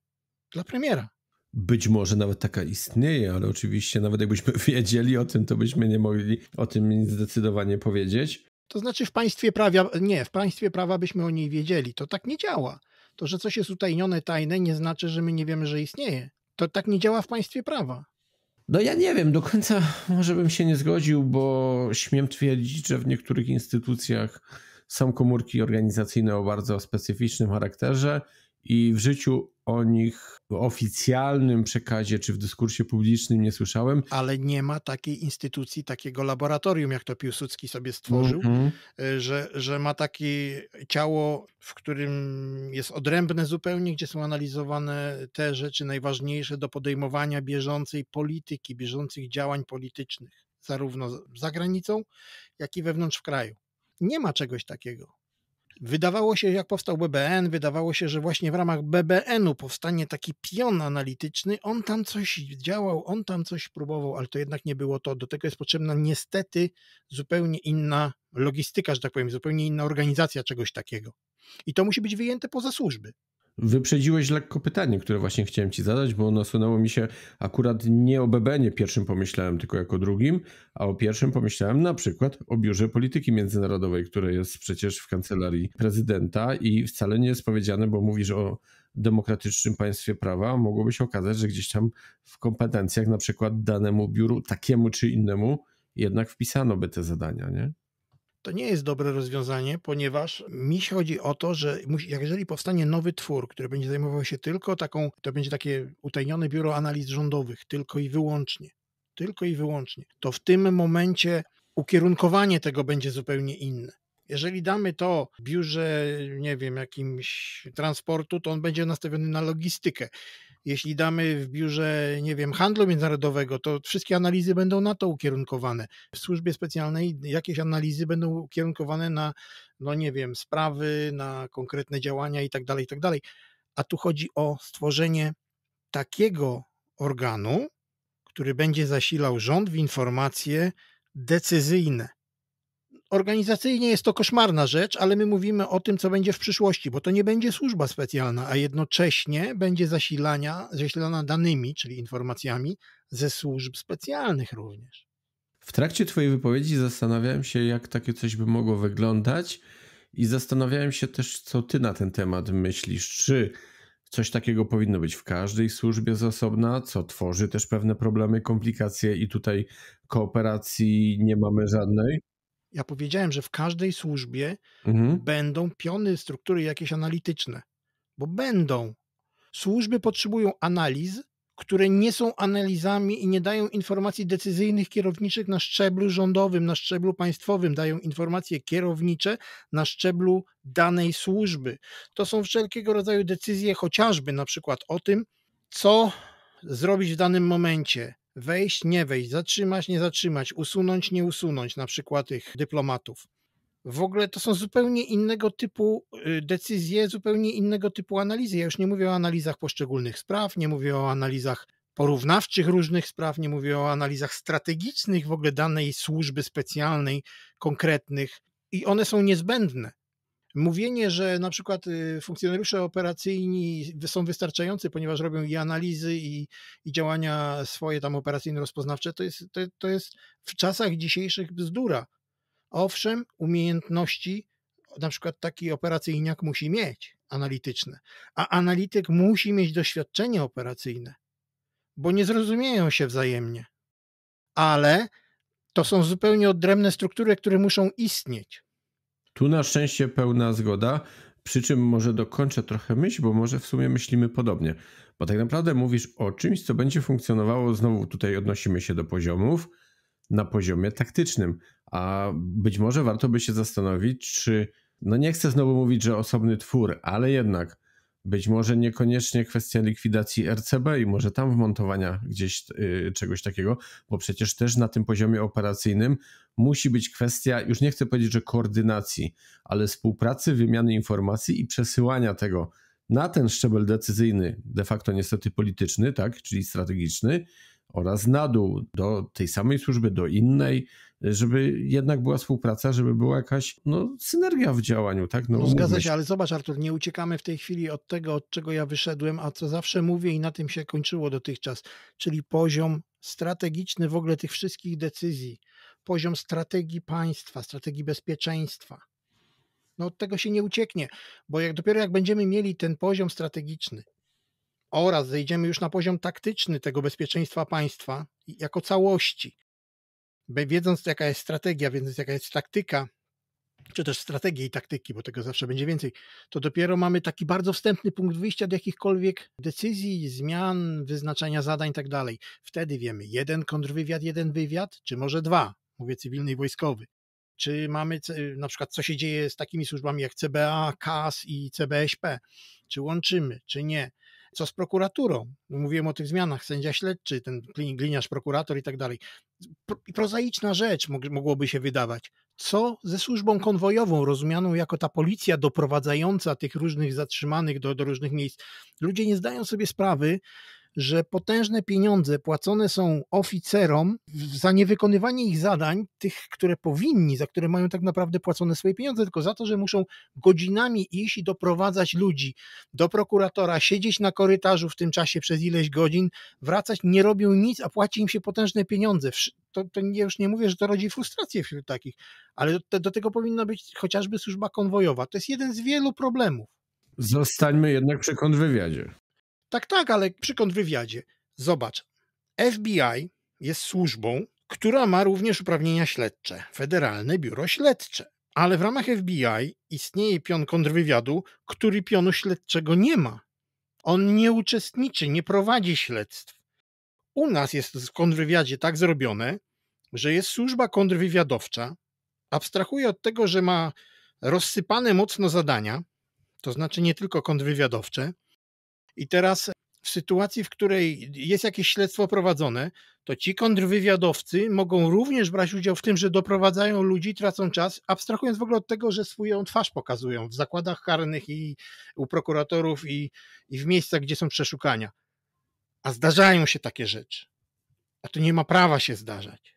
dla premiera. Być może nawet taka istnieje, ale oczywiście nawet jakbyśmy wiedzieli o tym, to byśmy nie mogli o tym zdecydowanie powiedzieć. To znaczy w państwie prawa, nie, w państwie prawa byśmy o niej wiedzieli. To tak nie działa. To, że coś jest utajnione, tajne, nie znaczy, że my nie wiemy, że istnieje. To tak nie działa w państwie prawa. No ja nie wiem, do końca może bym się nie zgodził, bo śmiem twierdzić, że w niektórych instytucjach są komórki organizacyjne o bardzo specyficznym charakterze i w życiu o nich w oficjalnym przekazie czy w dyskursie publicznym nie słyszałem. Ale nie ma takiej instytucji, takiego laboratorium, jak to Piłsudski sobie stworzył, mm -hmm. że, że ma takie ciało, w którym jest odrębne zupełnie, gdzie są analizowane te rzeczy najważniejsze do podejmowania bieżącej polityki, bieżących działań politycznych, zarówno za granicą, jak i wewnątrz w kraju. Nie ma czegoś takiego. Wydawało się, jak powstał BBN, wydawało się, że właśnie w ramach BBN-u powstanie taki pion analityczny. On tam coś działał, on tam coś próbował, ale to jednak nie było to. Do tego jest potrzebna niestety zupełnie inna logistyka, że tak powiem, zupełnie inna organizacja czegoś takiego. I to musi być wyjęte poza służby. Wyprzedziłeś lekko pytanie, które właśnie chciałem ci zadać, bo nasunęło mi się akurat nie o BBN-ie pierwszym pomyślałem, tylko jako drugim, a o pierwszym pomyślałem na przykład o Biurze Polityki Międzynarodowej, które jest przecież w kancelarii prezydenta i wcale nie jest powiedziane, bo mówisz o demokratycznym państwie prawa, mogłoby się okazać, że gdzieś tam w kompetencjach na przykład danemu biuru, takiemu czy innemu, jednak wpisano by te zadania, nie? To nie jest dobre rozwiązanie, ponieważ mi chodzi o to, że jeżeli powstanie nowy twór, który będzie zajmował się tylko taką, to będzie takie utajnione biuro analiz rządowych, tylko i wyłącznie, tylko i wyłącznie, to w tym momencie ukierunkowanie tego będzie zupełnie inne. Jeżeli damy to biurze, nie wiem, jakimś transportu, to on będzie nastawiony na logistykę. Jeśli damy w biurze, nie wiem, handlu międzynarodowego, to wszystkie analizy będą na to ukierunkowane. W służbie specjalnej jakieś analizy będą ukierunkowane na, no nie wiem, sprawy, na konkretne działania i tak dalej, i tak. A tu chodzi o stworzenie takiego organu, który będzie zasilał rząd w informacje decyzyjne organizacyjnie jest to koszmarna rzecz, ale my mówimy o tym, co będzie w przyszłości, bo to nie będzie służba specjalna, a jednocześnie będzie zasilania, zasilana danymi, czyli informacjami ze służb specjalnych również. W trakcie Twojej wypowiedzi zastanawiałem się, jak takie coś by mogło wyglądać, i zastanawiałem się też, co Ty na ten temat myślisz. Czy coś takiego powinno być w każdej służbie z osobna, co tworzy też pewne problemy, komplikacje, i tutaj kooperacji nie mamy żadnej? Ja powiedziałem, że w każdej służbie mhm. będą piony struktury jakieś analityczne, bo będą. Służby potrzebują analiz, które nie są analizami i nie dają informacji decyzyjnych kierowniczych na szczeblu rządowym, na szczeblu państwowym, dają informacje kierownicze na szczeblu danej służby. To są wszelkiego rodzaju decyzje, chociażby na przykład o tym, co zrobić w danym momencie, wejść, nie wejść, zatrzymać, nie zatrzymać, usunąć, nie usunąć na przykład tych dyplomatów. W ogóle to są zupełnie innego typu y, decyzje, zupełnie innego typu analizy. Ja już nie mówię o analizach poszczególnych spraw, nie mówię o analizach porównawczych różnych spraw, nie mówię o analizach strategicznych w ogóle danej służby specjalnej, konkretnych, i one są niezbędne. Mówienie, że na przykład y, funkcjonariusze operacyjni są wystarczający, ponieważ robią i analizy, i, i działania swoje tam operacyjno-rozpoznawcze, to jest, to, to jest w czasach dzisiejszych bzdura. Owszem, umiejętności na przykład taki operacyjniak musi mieć, analityczne, a analityk musi mieć doświadczenie operacyjne, bo nie zrozumieją się wzajemnie. Ale to są zupełnie odrębne struktury, które muszą istnieć. Tu na szczęście pełna zgoda, przy czym może dokończę trochę myśl, bo może w sumie myślimy podobnie. Bo tak naprawdę mówisz o czymś, co będzie funkcjonowało, znowu tutaj odnosimy się do poziomów, na poziomie taktycznym. A być może warto by się zastanowić, czy, no nie chcę znowu mówić, że osobny twór, ale jednak być może niekoniecznie kwestia likwidacji RCB i może tam wmontowania gdzieś yy, czegoś takiego, bo przecież też na tym poziomie operacyjnym musi być kwestia, już nie chcę powiedzieć, że koordynacji, ale współpracy, wymiany informacji i przesyłania tego na ten szczebel decyzyjny, de facto niestety polityczny, tak, czyli strategiczny, oraz na dół do tej samej służby, do innej, żeby jednak była współpraca, żeby była jakaś no, synergia w działaniu, tak? No, no zgadza się, ale zobacz Artur, nie uciekamy w tej chwili od tego, od czego ja wyszedłem, a co zawsze mówię i na tym się kończyło dotychczas, czyli poziom strategiczny w ogóle tych wszystkich decyzji, poziom strategii państwa, strategii bezpieczeństwa. No od tego się nie ucieknie, bo jak dopiero jak będziemy mieli ten poziom strategiczny, oraz zejdziemy już na poziom taktyczny tego bezpieczeństwa państwa jako całości. Wiedząc, jaka jest strategia, wiedząc, jaka jest taktyka, czy też strategii i taktyki, bo tego zawsze będzie więcej, to dopiero mamy taki bardzo wstępny punkt wyjścia do jakichkolwiek decyzji, zmian, wyznaczania zadań i tak dalej. Wtedy wiemy, jeden kontrwywiad, jeden wywiad, czy może dwa, mówię cywilny i wojskowy. Czy mamy na przykład, co się dzieje z takimi służbami jak CBA, KAS i CBSP? Czy łączymy, czy nie? Co z prokuraturą? Mówiłem o tych zmianach, sędzia śledczy, ten gliniarz, prokurator i tak dalej. Prozaiczna rzecz mogłoby się wydawać. Co ze służbą konwojową, rozumianą jako ta policja doprowadzająca tych różnych zatrzymanych do, do różnych miejsc? Ludzie nie zdają sobie sprawy, że potężne pieniądze płacone są oficerom za niewykonywanie ich zadań, tych, które powinni, za które mają tak naprawdę płacone swoje pieniądze, tylko za to, że muszą godzinami iść i doprowadzać ludzi do prokuratora, siedzieć na korytarzu w tym czasie przez ileś godzin, wracać, nie robią nic, a płaci im się potężne pieniądze. To, to już nie mówię, że to rodzi frustrację wśród takich, ale do, do tego powinna być chociażby służba konwojowa. To jest jeden z wielu problemów. Zostańmy jednak przy kontrwywiadzie. Tak, tak, ale przy kontrwywiadzie. Zobacz, FBI jest służbą, która ma również uprawnienia śledcze, Federalne Biuro Śledcze. Ale w ramach FBI istnieje pion kontrwywiadu, który pionu śledczego nie ma. On nie uczestniczy, nie prowadzi śledztw. U nas jest w kontrwywiadzie tak zrobione, że jest służba kontrwywiadowcza, abstrahuje od tego, że ma rozsypane mocno zadania, to znaczy nie tylko kontrwywiadowcze, i teraz w sytuacji, w której jest jakieś śledztwo prowadzone, to ci kontrwywiadowcy mogą również brać udział w tym, że doprowadzają ludzi, tracą czas, abstrahując w ogóle od tego, że swoją twarz pokazują w zakładach karnych i u prokuratorów i, i w miejscach, gdzie są przeszukania. A zdarzają się takie rzeczy. A to nie ma prawa się zdarzać.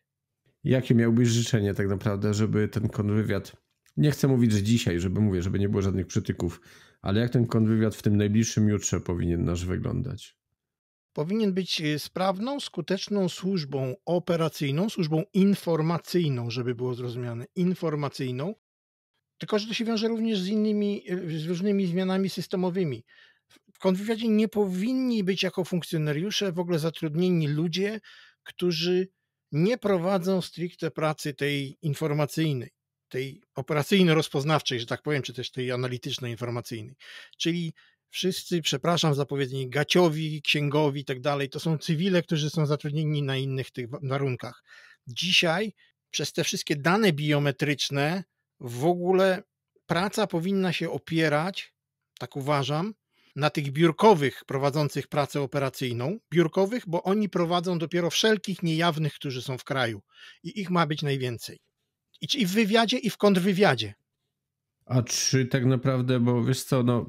Jakie miałbyś życzenie tak naprawdę, żeby ten kontrwywiad, nie chcę mówić, że dzisiaj, żeby mówię, żeby nie było żadnych przytyków, ale jak ten kontrwywiad w tym najbliższym jutrze powinien nasz wyglądać? Powinien być y, sprawną, skuteczną służbą operacyjną, służbą informacyjną, żeby było zrozumiane, informacyjną, tylko że to się wiąże również z innymi, y, z różnymi zmianami systemowymi. W kontrwywiadzie nie powinni być jako funkcjonariusze w ogóle zatrudnieni ludzie, którzy nie prowadzą stricte pracy tej informacyjnej tej operacyjno-rozpoznawczej, że tak powiem, czy też tej analityczno-informacyjnej. Czyli wszyscy, przepraszam za powiedzenie, gaciowi, księgowi i tak dalej, to są cywile, którzy są zatrudnieni na innych tych warunkach. Dzisiaj przez te wszystkie dane biometryczne w ogóle praca powinna się opierać, tak uważam, na tych biurkowych prowadzących pracę operacyjną, biurkowych, bo oni prowadzą dopiero wszelkich niejawnych, którzy są w kraju i ich ma być najwięcej. I w wywiadzie, i w kontrwywiadzie. A czy tak naprawdę, bo wiesz co, no,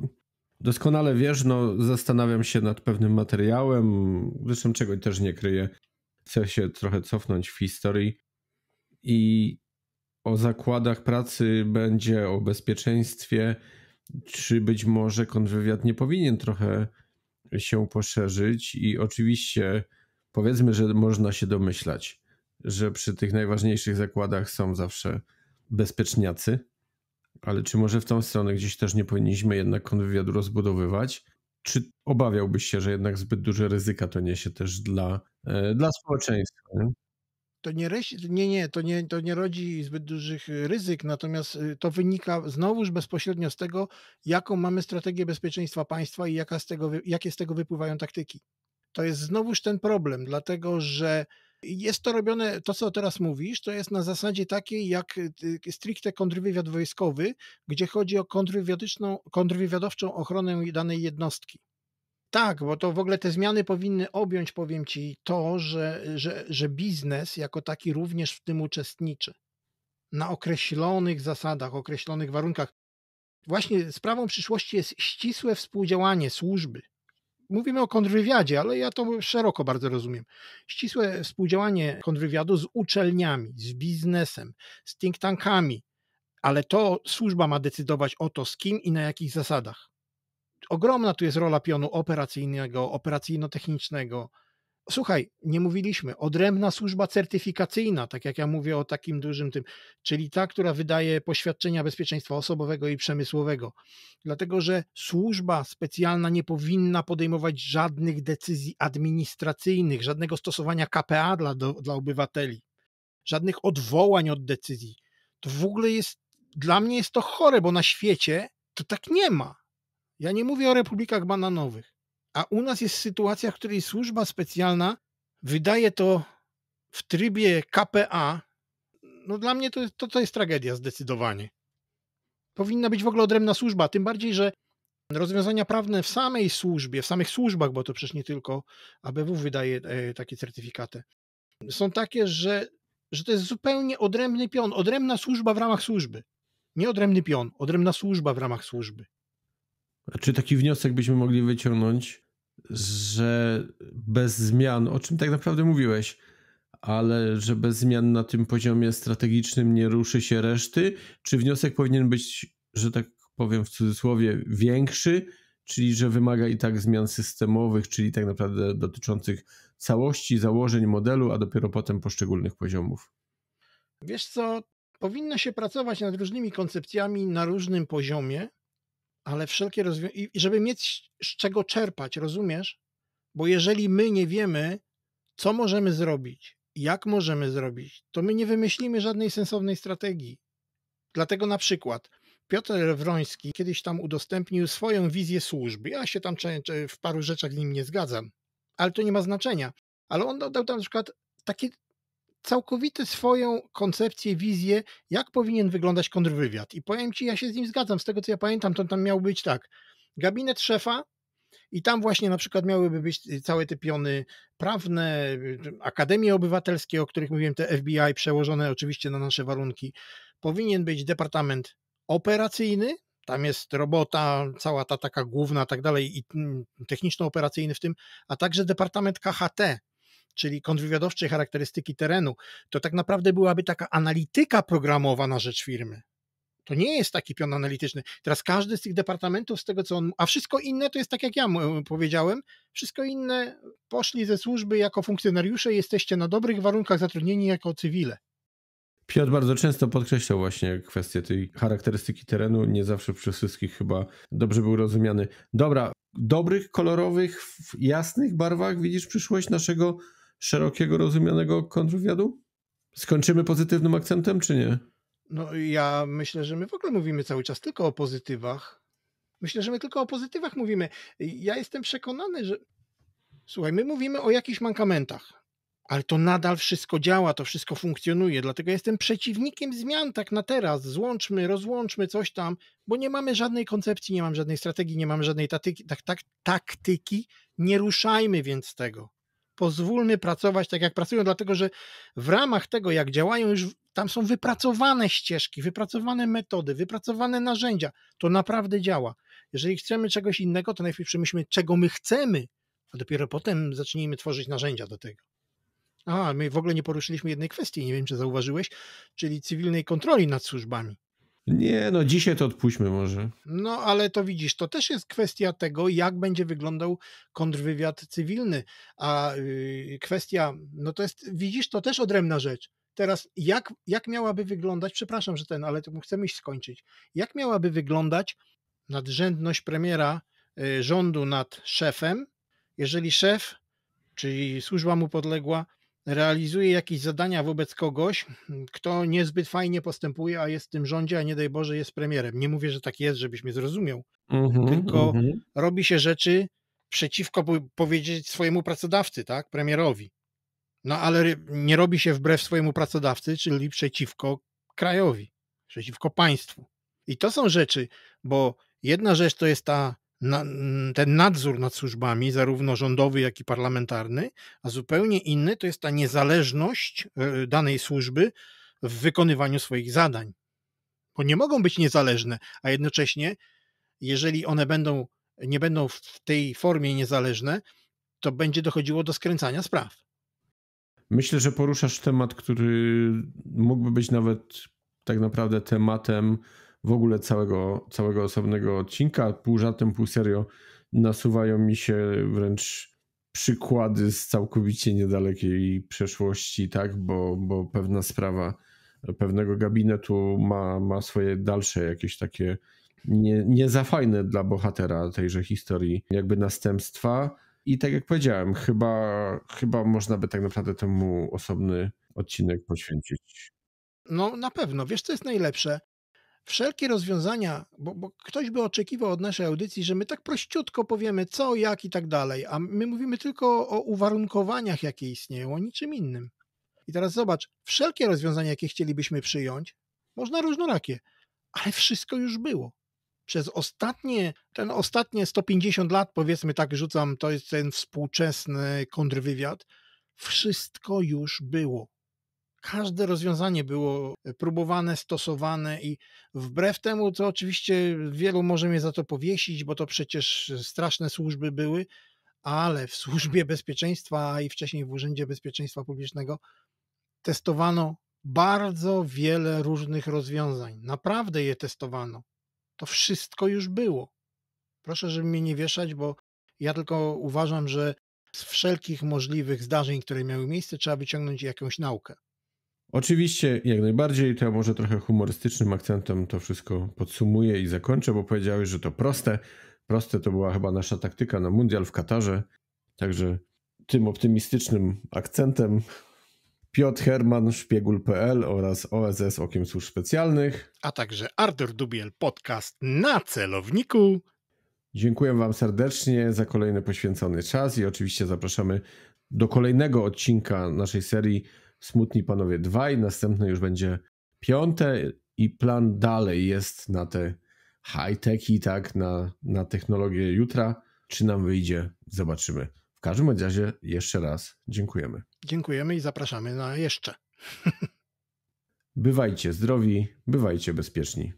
Doskonale wiesz, no zastanawiam się nad pewnym materiałem, zresztą czego też nie kryję. Chcę się trochę cofnąć w historii i o zakładach pracy będzie, o bezpieczeństwie, czy być może kontrwywiad nie powinien trochę się poszerzyć i oczywiście powiedzmy, że można się domyślać, że przy tych najważniejszych zakładach są zawsze bezpieczniacy, ale czy może w tą stronę gdzieś też nie powinniśmy jednak kontrwywiadu rozbudowywać? Czy obawiałbyś się, że jednak zbyt duże ryzyka to niesie też dla, e, dla społeczeństwa? Nie? To nie, nie, nie, to nie, to nie rodzi zbyt dużych ryzyk, natomiast y, to wynika znowuż bezpośrednio z tego, jaką mamy strategię bezpieczeństwa państwa i jaka z tego, jakie z tego wypływają taktyki. To jest znowuż ten problem, dlatego że jest to robione, to co teraz mówisz, to jest na zasadzie takiej jak y, stricte kontrwywiad wojskowy, gdzie chodzi o kontrwywiadowczą ochronę danej jednostki. Tak, bo to w ogóle te zmiany powinny objąć, powiem ci, to, że, że, że biznes jako taki również w tym uczestniczy. Na określonych zasadach, określonych warunkach. Właśnie sprawą przyszłości jest ścisłe współdziałanie służby. Mówimy o kontrwywiadzie, ale ja to szeroko bardzo rozumiem. Ścisłe współdziałanie kontrwywiadu z uczelniami, z biznesem, z think tankami, ale to służba ma decydować o to, z kim i na jakich zasadach ogromna tu jest rola pionu operacyjnego, operacyjno-technicznego. Słuchaj, nie mówiliśmy, odrębna służba certyfikacyjna, tak jak ja mówię o takim dużym tym, czyli ta, która wydaje poświadczenia bezpieczeństwa osobowego i przemysłowego. Dlatego, że służba specjalna nie powinna podejmować żadnych decyzji administracyjnych, żadnego stosowania KPA dla, do, dla obywateli, żadnych odwołań od decyzji. To w ogóle jest, dla mnie jest to chore, bo na świecie to tak nie ma. Ja nie mówię o republikach bananowych. A u nas jest sytuacja, w której służba specjalna wydaje to w trybie KPA. No dla mnie to, to, to jest tragedia zdecydowanie. Powinna być w ogóle odrębna służba, tym bardziej, że rozwiązania prawne w samej służbie, w samych służbach, bo to przecież nie tylko ABW wydaje e, takie certyfikaty, są takie, że, że to jest zupełnie odrębny pion, odrębna służba w ramach służby. Nie odrębny pion, odrębna służba w ramach służby. Czy taki wniosek byśmy mogli wyciągnąć, że bez zmian, o czym tak naprawdę mówiłeś, ale że bez zmian na tym poziomie strategicznym nie ruszy się reszty? Czy wniosek powinien być, że tak powiem w cudzysłowie, większy, czyli że wymaga i tak zmian systemowych, czyli tak naprawdę dotyczących całości, założeń modelu, a dopiero potem poszczególnych poziomów? Wiesz co, powinno się pracować nad różnymi koncepcjami na różnym poziomie, ale wszelkie rozwiązania, i żeby mieć z czego czerpać, rozumiesz? Bo jeżeli my nie wiemy, co możemy zrobić, jak możemy zrobić, to my nie wymyślimy żadnej sensownej strategii. Dlatego na przykład Piotr Wroński kiedyś tam udostępnił swoją wizję służby. Ja się tam w paru rzeczach z nim nie zgadzam, ale to nie ma znaczenia. Ale on dał tam na przykład takie całkowite swoją koncepcję, wizję, jak powinien wyglądać kontrwywiad. I powiem Ci, ja się z nim zgadzam. Z tego, co ja pamiętam, to tam miał być tak. Gabinet szefa i tam właśnie na przykład miałyby być całe te piony prawne, akademie obywatelskie, o których mówiłem, te FBI przełożone oczywiście na nasze warunki. Powinien być departament operacyjny, tam jest robota, cała ta taka główna, tak dalej, i mm, techniczno-operacyjny w tym, a także departament KHT, czyli kontrwywiadowczej charakterystyki terenu, to tak naprawdę byłaby taka analityka programowa na rzecz firmy. To nie jest taki pion analityczny. Teraz każdy z tych departamentów, z tego co on. A wszystko inne to jest tak, jak ja powiedziałem. Wszystko inne poszli ze służby jako funkcjonariusze, jesteście na dobrych warunkach zatrudnieni jako cywile. Piotr bardzo często podkreślał właśnie kwestię tej charakterystyki terenu. Nie zawsze przez wszystkich chyba dobrze był rozumiany. Dobra, dobrych, kolorowych, w jasnych barwach widzisz przyszłość naszego szerokiego, rozumianego kontrwywiadu? Skończymy pozytywnym akcentem, czy nie? No ja myślę, że my w ogóle mówimy cały czas tylko o pozytywach. Myślę, że my tylko o pozytywach mówimy. Ja jestem przekonany, że słuchaj, my mówimy o jakichś mankamentach, ale to nadal wszystko działa, to wszystko funkcjonuje. Dlatego jestem przeciwnikiem zmian tak na teraz. Złączmy, rozłączmy coś tam, bo nie mamy żadnej koncepcji, nie mamy żadnej strategii, nie mamy żadnej taktyki. Tak, tak, taktyki. Nie ruszajmy więc tego pozwólmy pracować tak, jak pracują, dlatego że w ramach tego, jak działają, już tam są wypracowane ścieżki, wypracowane metody, wypracowane narzędzia. To naprawdę działa. Jeżeli chcemy czegoś innego, to najpierw przemyślmy, czego my chcemy, a dopiero potem zacznijmy tworzyć narzędzia do tego. A, my w ogóle nie poruszyliśmy jednej kwestii, nie wiem czy zauważyłeś, czyli cywilnej kontroli nad służbami. Nie, no dzisiaj to odpuśćmy może. No, ale to widzisz, to też jest kwestia tego, jak będzie wyglądał kontrwywiad cywilny. A yy, kwestia, no to jest, widzisz, to też odrębna rzecz. Teraz, jak, jak miałaby wyglądać, przepraszam, że ten, ale to chcemy iść skończyć. Jak miałaby wyglądać nadrzędność premiera yy, rządu nad szefem, jeżeli szef, czyli służba mu podległa, realizuje jakieś zadania wobec kogoś, kto niezbyt fajnie postępuje, a jest w tym rządzie, a nie daj Boże jest premierem. Nie mówię, że tak jest, żebyś mnie zrozumiał, Mhm, tylko mhm. robi się rzeczy przeciwko po- powiedzieć swojemu pracodawcy, tak, premierowi. No ale nie robi się wbrew swojemu pracodawcy, czyli przeciwko krajowi, przeciwko państwu. I to są rzeczy, bo jedna rzecz to jest ta, na, ten nadzór nad służbami, zarówno rządowy, jak i parlamentarny, a zupełnie inny to jest ta niezależność e, danej służby w wykonywaniu swoich zadań. Bo nie mogą być niezależne, a jednocześnie, jeżeli one będą, nie będą w tej formie niezależne, to będzie dochodziło do skręcania spraw. Myślę, że poruszasz temat, który mógłby być nawet tak naprawdę tematem w ogóle całego, całego osobnego odcinka. Pół żartem, pół serio nasuwają mi się wręcz przykłady z całkowicie niedalekiej przeszłości, tak? Bo, bo pewna sprawa pewnego gabinetu ma, ma swoje dalsze jakieś takie nie, nie za fajne dla bohatera tejże historii, jakby następstwa. I tak jak powiedziałem, chyba, chyba można by tak naprawdę temu osobny odcinek poświęcić. No na pewno, wiesz co jest najlepsze? Wszelkie rozwiązania, bo, bo ktoś by oczekiwał od naszej audycji, że my tak prościutko powiemy co, jak i tak dalej, a my mówimy tylko o uwarunkowaniach, jakie istnieją, o niczym innym. I teraz zobacz, wszelkie rozwiązania, jakie chcielibyśmy przyjąć, można różnorakie, ale wszystko już było. Przez ostatnie, ten ostatnie 150 lat, powiedzmy tak rzucam, to jest ten współczesny kontrwywiad, wszystko już było każde rozwiązanie było próbowane, stosowane i wbrew temu, co oczywiście wielu może mnie za to powiesić, bo to przecież straszne służby były, ale w służbie bezpieczeństwa i wcześniej w Urzędzie Bezpieczeństwa Publicznego testowano bardzo wiele różnych rozwiązań. Naprawdę je testowano. To wszystko już było. Proszę, żeby mnie nie wieszać, bo ja tylko uważam, że z wszelkich możliwych zdarzeń, które miały miejsce, trzeba wyciągnąć jakąś naukę. Oczywiście, jak najbardziej, to ja może trochę humorystycznym akcentem to wszystko podsumuję i zakończę, bo powiedziałeś, że to proste. Proste to była chyba nasza taktyka na mundial w Katarze. Także tym optymistycznym akcentem Piotr Herman, szpiegul.pl oraz OSS Okiem Służb Specjalnych. a także Artur Dubiel podcast na celowniku. Dziękuję Wam serdecznie za kolejny poświęcony czas i oczywiście zapraszamy do kolejnego odcinka naszej serii Smutni Panowie 2 i następne już będzie piąte i plan dalej jest na te high-techy, tak, na, na technologię jutra. Czy nam wyjdzie? Zobaczymy. W każdym razie jeszcze raz dziękujemy. Dziękujemy i zapraszamy na jeszcze. Bywajcie zdrowi, bywajcie bezpieczni.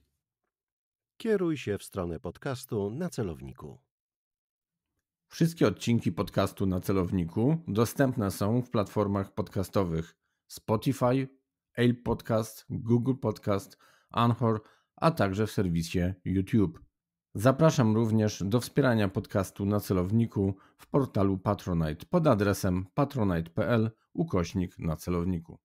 Kieruj się w stronę podcastu na celowniku. Wszystkie odcinki podcastu na celowniku dostępne są w platformach podcastowych Spotify, Apple Podcast, Google Podcast, Anchor, a także w serwisie YouTube. Zapraszam również do wspierania podcastu na celowniku w portalu Patronite pod adresem patronite.pl ukośnik na celowniku.